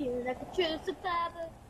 Feel like a true survivor.